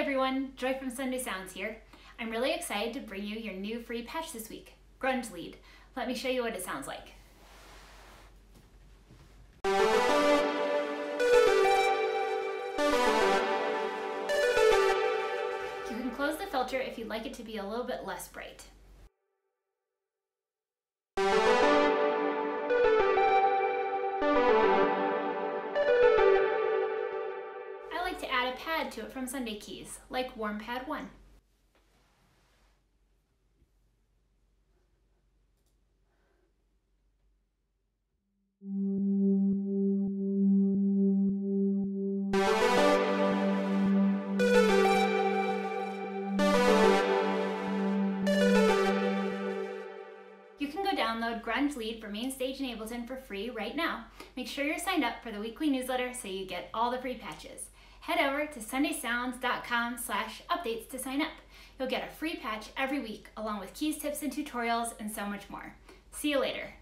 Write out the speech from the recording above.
everyone, Joy from Sunday Sounds here. I'm really excited to bring you your new free patch this week, Grunge Lead. Let me show you what it sounds like. You can close the filter if you'd like it to be a little bit less bright. To add a pad to it from Sunday Keys, like Warm Pad 1. You can go download Grunge Lead for Mainstage in Ableton for free right now. Make sure you're signed up for the weekly newsletter so you get all the free patches head over to sundaysounds.com slash updates to sign up. You'll get a free patch every week along with keys, tips, and tutorials and so much more. See you later.